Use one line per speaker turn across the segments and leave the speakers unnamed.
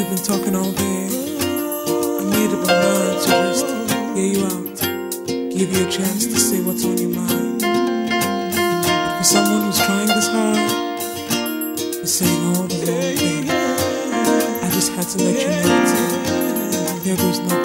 You've been talking all day. I made up my mind to just hear you out, give you a chance to say what's on your mind. But for someone who's trying this hard, is saying all the wrong things. I just had to let you know. There goes nothing.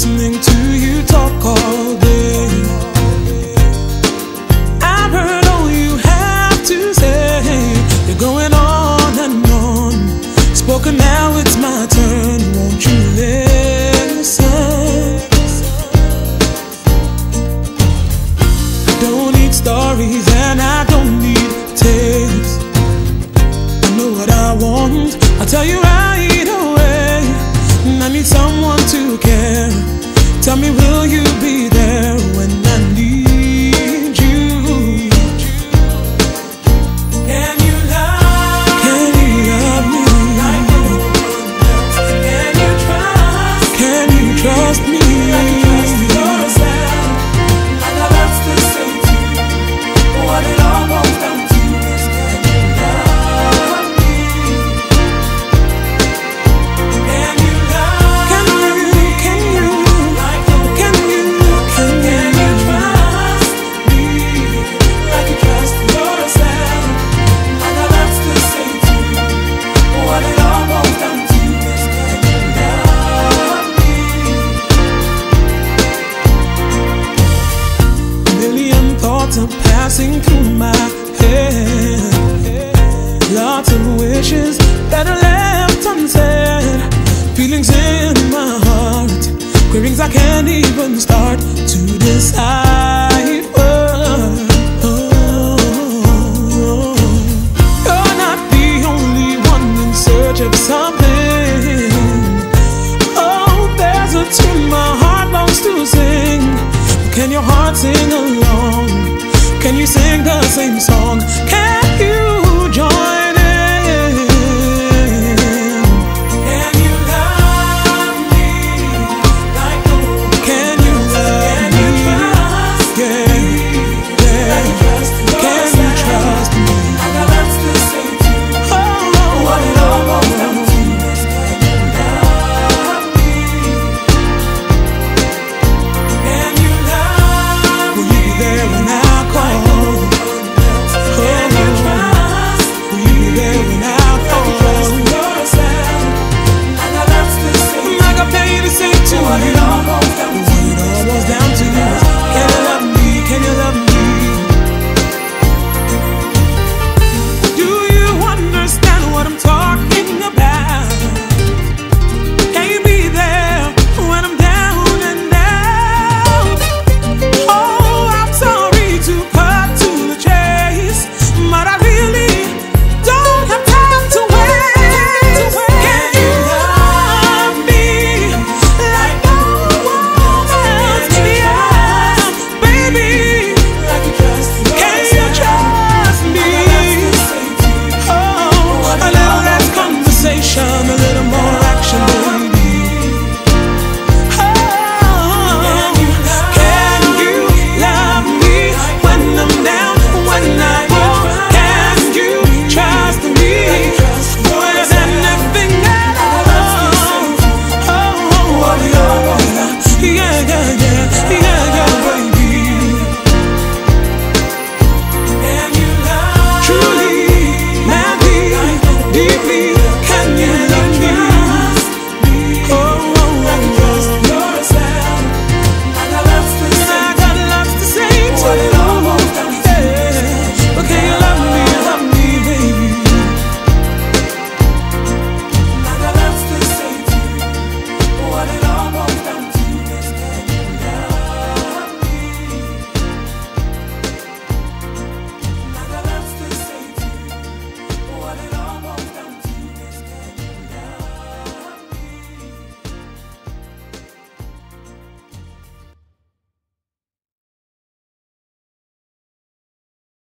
Listening to you talk all day. I've heard all you have to say. You're going on and on. Spoken now, it's my turn. Won't you listen? I don't need stories and I don't need tales. I know what I want. I'll tell you right away. And I need someone to care. Tell me, will you be there wishes that are left unsaid. Feelings in my heart. Cravings I can't even start to decipher. You're not the only one in search of something. Oh, there's a tune my heart longs to sing. Can your heart sing along? Can you sing the same song? Can